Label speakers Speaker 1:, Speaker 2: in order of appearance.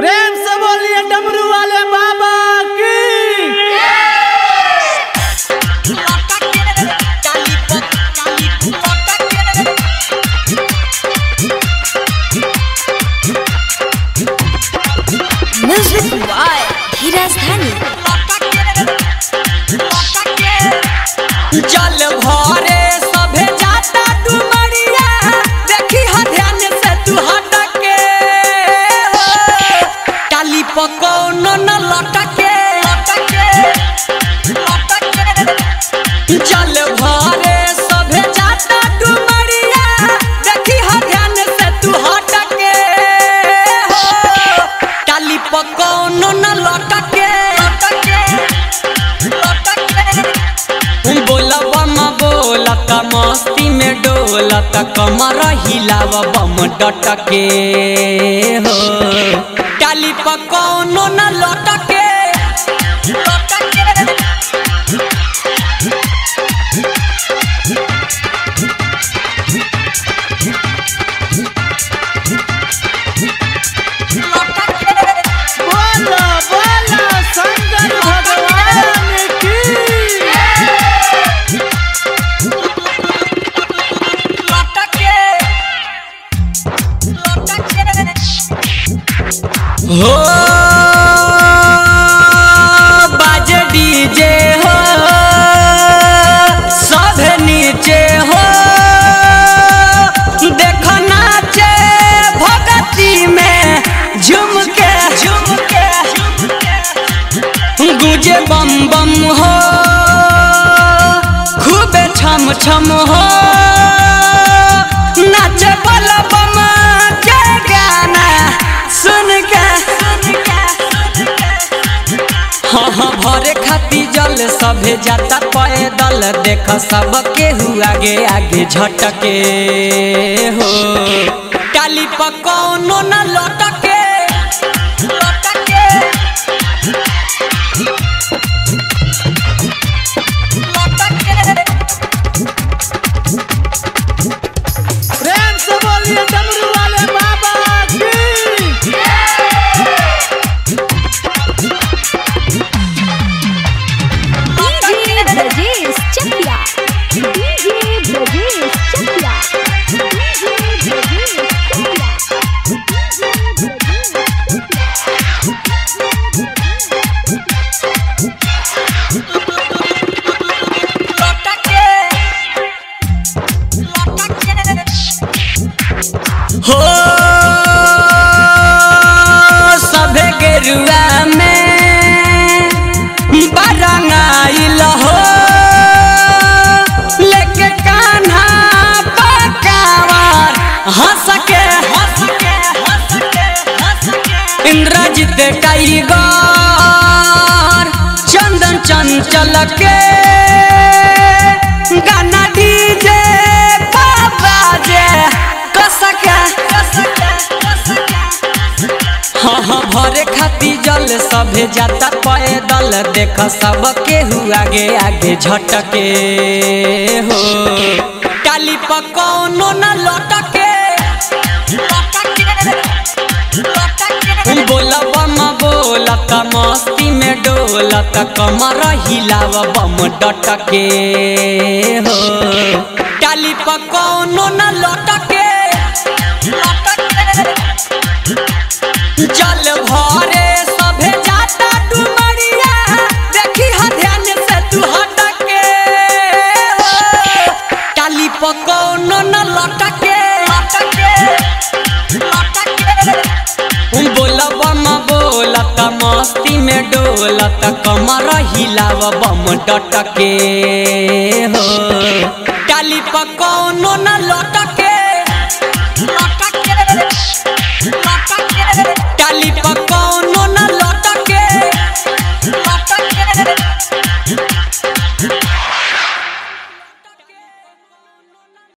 Speaker 1: प्रेम से बोलिए डमरू वाले बाबा की।
Speaker 2: धीरज
Speaker 3: जल भरे डोलत कमर हिलाव बम डटके हो। डाली पकौनो न
Speaker 1: बोलो
Speaker 3: हो, बाजे डीजे हो सब नीचे हो। देख नाचे में झुम के झुम के गुजे बम बम हो, खूबे छम छम हो। खाती सभे जाता पैदल। देख सब केहू आगे आगे झटके। हो। टाली पकौन न लटके हो सभे गेरुआ में बरंगाइल हो। लेके कान्हा पकावर हंस के हंस के हंस के हंस के इंद्रजीत टाइगर चंदन चंचल के गाना हाँ हाँ भरे खाती जल, सभे जाता पैदल देख, सब केहू आगे आगे झटके। हो। टाली पकौनो न लटके। मस्ती में डोलत। कमर हिलाव बम डटके। हो। टाली पकौनो न लटके। डोलत कमर हिलाव बम डटके। हो।